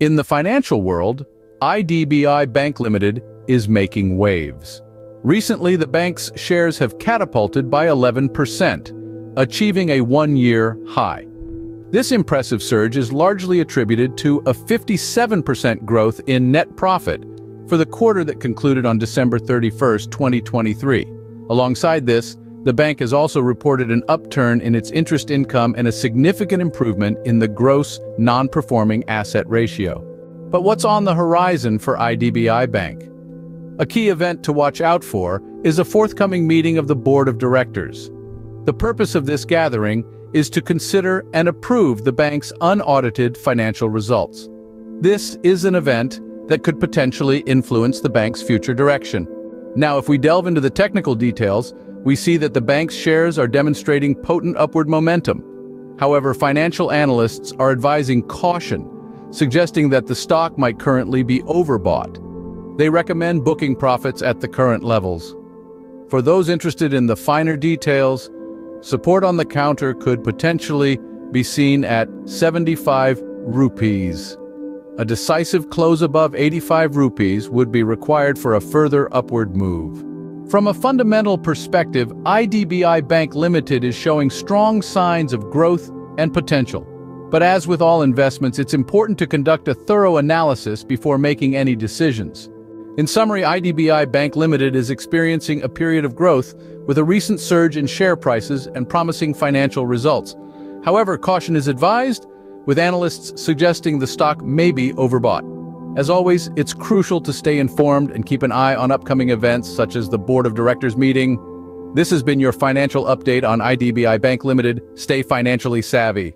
In the financial world, IDBI Bank Limited is making waves. Recently, the bank's shares have catapulted by 11%, achieving a one-year high. This impressive surge is largely attributed to a 57% growth in net profit for the quarter that concluded on December 31, 2023. Alongside this, the bank has also reported an upturn in its interest income and a significant improvement in the gross non-performing asset ratio. But what's on the horizon for IDBI Bank? A key event to watch out for is a forthcoming meeting of the Board of Directors. The purpose of this gathering is to consider and approve the bank's unaudited financial results. This is an event that could potentially influence the bank's future direction. Now, if we delve into the technical details, we see that the bank's shares are demonstrating potent upward momentum. However, financial analysts are advising caution, suggesting that the stock might currently be overbought. They recommend booking profits at the current levels. For those interested in the finer details, support on the counter could potentially be seen at 75 rupees. A decisive close above 85 rupees would be required for a further upward move. From a fundamental perspective, IDBI Bank Limited is showing strong signs of growth and potential. But as with all investments, it's important to conduct a thorough analysis before making any decisions. In summary, IDBI Bank Limited is experiencing a period of growth with a recent surge in share prices and promising financial results. However, caution is advised, with analysts suggesting the stock may be overbought. As always, it's crucial to stay informed and keep an eye on upcoming events such as the Board of Directors meeting. This has been your financial update on IDBI Bank Limited. Stay financially savvy.